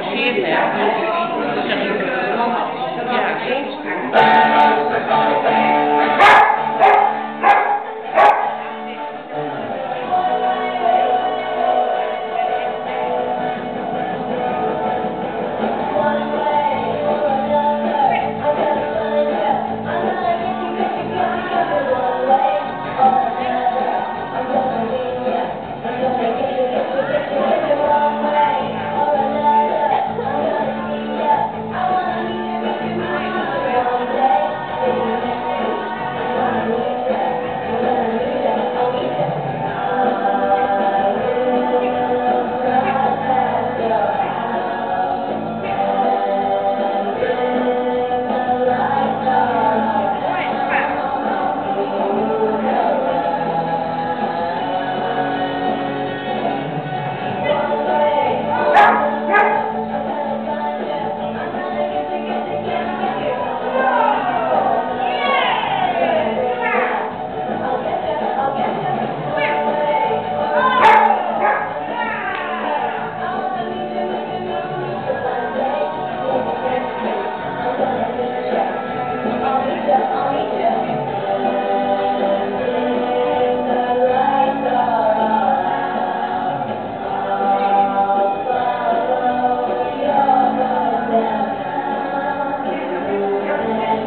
machine there.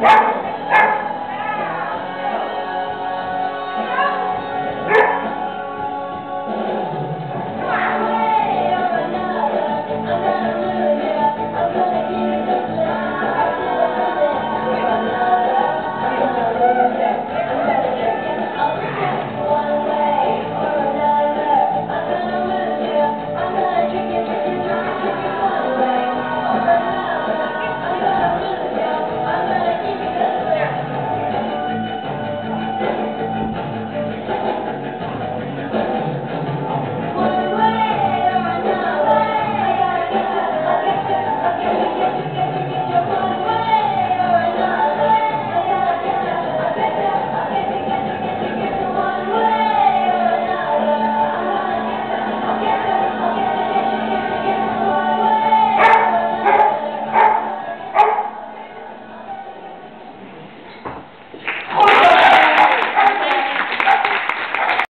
Yeah.